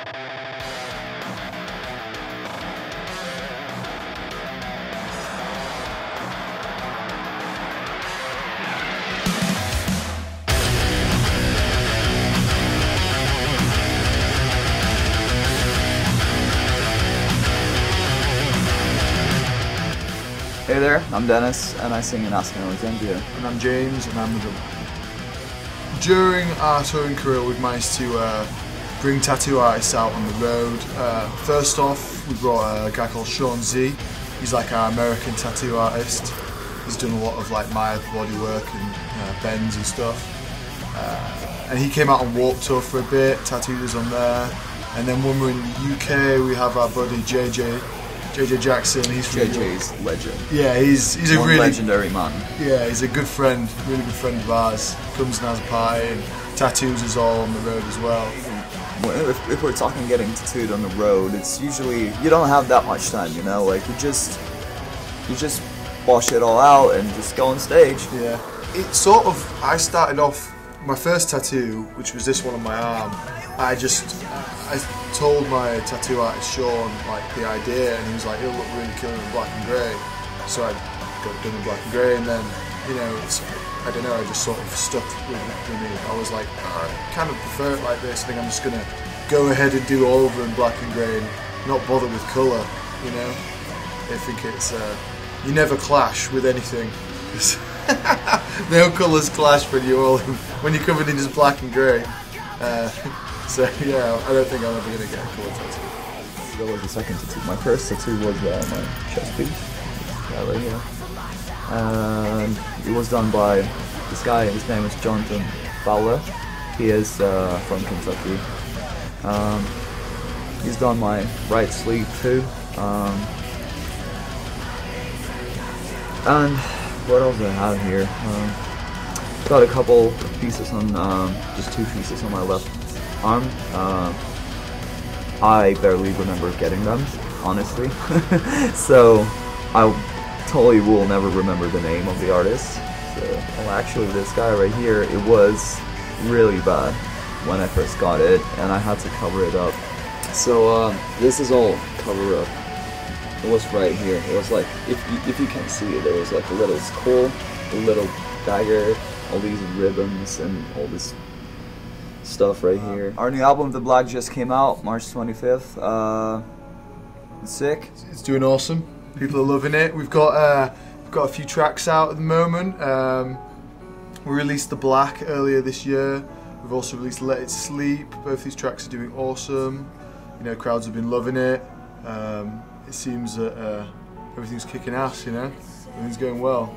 Hey there, I'm Denis, and I sing in Asking Alexandria. And I'm James, and I'm the drummer. During our touring career, we've managed to uh, bring tattoo artists out on the road. Uh, first off, we brought a guy called Sean Z. He's like our American tattoo artist. He's done a lot of like Maya body work and uh, bends and stuff. Uh, and he came out on Warped Tour for a bit, tattooed us on there. And then when we're in the UK, we have our buddy JJ, JJ Jackson. He's from JJ's legend. Yeah, he's he's a really legendary man. yeah, he's a good friend, really good friend of ours. Comes and has a pie and tattoos us all on the road as well. If, if we're talking getting tattooed on the road, it's usually you don't have that much time, you know. Like you just you just wash it all out and just go on stage. Yeah, it sort of. I started off my first tattoo, which was this one on my arm. I just I told my tattoo artist Sean like the idea, and he was like, "It'll look really cool in black and grey." So I got done in black and grey, and then you know, I don't know, I just sort of stuck with, me. I was like, "Oh, I kind of prefer it like this. I think I'm just gonna go ahead and do all over in black and grey and not bother with colour. You know, I think it's uh, you never clash with anything. no colours clash when you're all when you're covered in just black and grey. Uh, so yeah, I don't think I'm ever gonna get a colour tattoo. That was the second tattoo. My first tattoo was uh, my chest piece. Yeah, right here. And it was done by this guy. His name is Jonathan Fowler. He is uh, from Kentucky. Um, he's done my right sleeve too. Um, and what else do I have here? Um, got a couple pieces on, um, just two pieces on my left arm. Uh, I barely remember getting them, honestly. so I totally will never remember the name of the artist. So, well, actually, this guy right here, it was really bad when I first got it, and I had to cover it up. So uh, this is all cover up. It was right here. It was like, if you, if you can see it, there was like a little skull, a little dagger, all these ribbons, and all this stuff right here. Our new album, The Black, just came out March 25th. Uh, it's sick. It's doing awesome. People are loving it. We've got uh, we've got a few tracks out at the moment. Um, we released the Black earlier this year. We've also released Let It Sleep. Both these tracks are doing awesome. You know, crowds have been loving it. Um, it seems that uh, everything's kicking ass. You know, everything's going well.